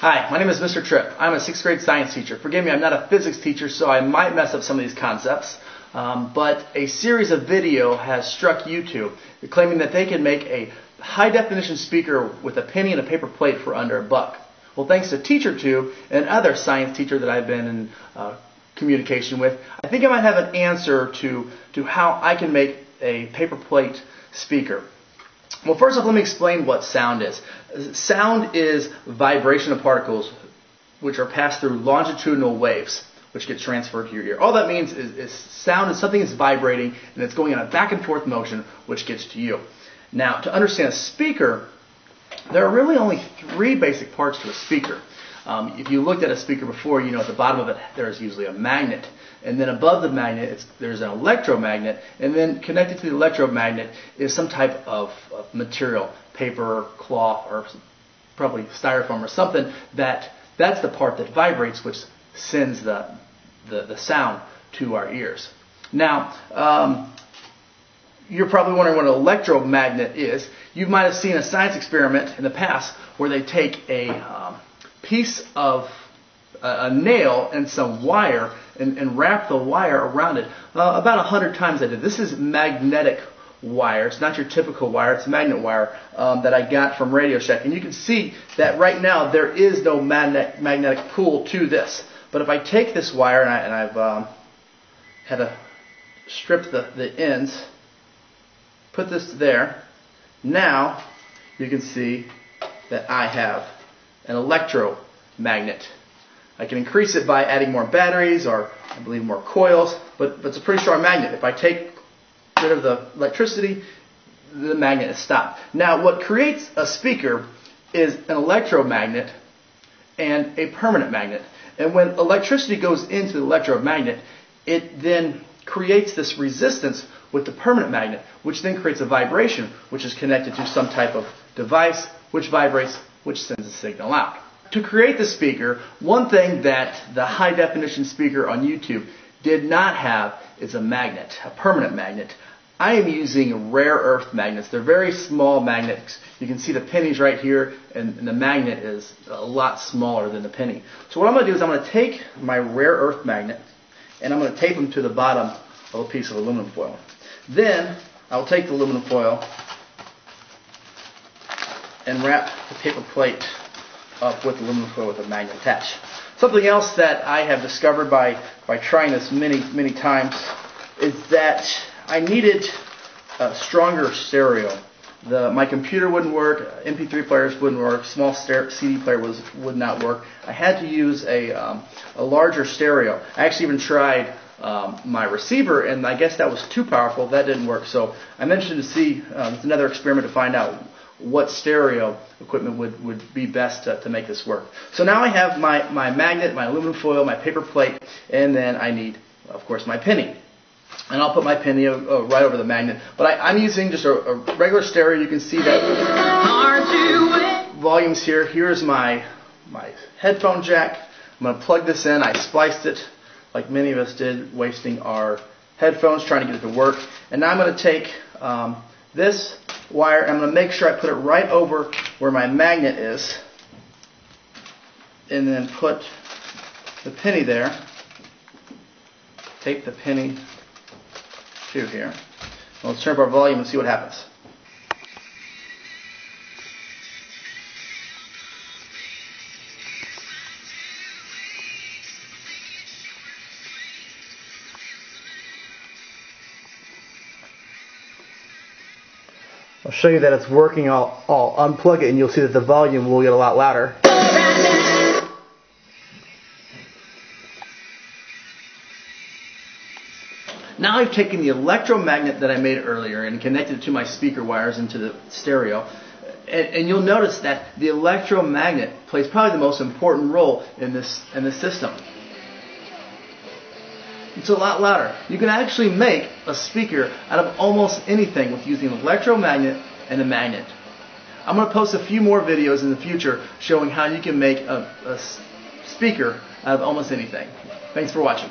Hi, my name is Mr. Tripp. I'm a sixth grade science teacher. Forgive me, I'm not a physics teacher, so I might mess up some of these concepts. Um, but a series of video has struck YouTube claiming that they can make a high definition speaker with a penny and a paper plate for under a buck. Well, thanks to TeacherTube and other science teacher that I've been in uh, communication with, I think I might have an answer to, to how I can make a paper plate speaker. Well, first off, let me explain what sound is. Sound is vibration of particles which are passed through longitudinal waves which get transferred to your ear. All that means is, is sound is something that's vibrating and it's going in a back and forth motion which gets to you. Now, to understand a speaker, there are really only three basic parts to a speaker. Um, if you looked at a speaker before, you know at the bottom of it there's usually a magnet, and then above the magnet there's an electromagnet, and then connected to the electromagnet is some type of, of material, paper, cloth, or probably styrofoam or something that that's the part that vibrates, which sends the the, the sound to our ears. Now, um, you're probably wondering what an electromagnet is. You might have seen a science experiment in the past where they take a um, piece of a, a nail and some wire and, and, wrap the wire around it. Uh, about a hundred times I did. This is magnetic wire. It's not your typical wire. It's magnet wire um, that I got from Radio Shack. And you can see that right now there is no magnet, magnetic pull to this. But if I take this wire and, I, I've um, had to strip the, the ends, put this there, now you can see that I have an electromagnet. I can increase it by adding more batteries or I believe more coils, but, but it's a pretty strong magnet. If I take rid of the electricity, the magnet is stopped. Now what creates a speaker is an electromagnet and a permanent magnet. And when electricity goes into the electromagnet, it then creates this resistance with the permanent magnet, which then creates a vibration, which is connected to some type of device, which vibrates, which sends a signal out. To create the speaker, one thing that the high definition speaker on YouTube did not have is a magnet, a permanent magnet. I am using rare earth magnets. They're very small magnets. You can see the pennies right here, and, and the magnet is a lot smaller than the penny. So what I'm going to do is I'm going to take my rare earth magnet, and I'm going to tape them to the bottom of a piece of aluminum foil. Then I'll take the aluminum foil and wrap the paper plate up with aluminum foil with a magnet attached. Something else that I have discovered by, by trying this many, many times is that I needed a stronger stereo. The, my computer wouldn't work, MP3 players wouldn't work, small CD player was, would not work. I had to use a, um, a larger stereo. I actually even tried um, my receiver, and I guess that was too powerful. That didn't work. So I mentioned to see um, it's another experiment to find out what stereo equipment would, would be best to, to make this work. So now I have my, my magnet, my aluminum foil, my paper plate, and then I need, of course, my penny. And I'll put my penny uh, right over the magnet. But I, am using just a, a, regular stereo. You can see that volumes here. Here's my, my headphone jack. I'm going to plug this in. I spliced it like many of us did, wasting our headphones trying to get it to work. And now I'm going to take um, this wire, I'm going to make sure I put it right over where my magnet is, and then put the penny there. Take the penny to here. Let's turn up our volume and see what happens. I'll show you that it's working. I'll, I'll unplug it and you'll see that the volume will get a lot louder. Now I've taken the electromagnet that I made earlier and connected it to my speaker wires into the stereo. And, and, you'll notice that the electromagnet plays probably the most important role in this, in this system. It's a lot louder. You can actually make a speaker out of almost anything with using an electromagnet and a magnet. I'm going to post a few more videos in the future showing how you can make a, a speaker out of almost anything. Thanks for watching.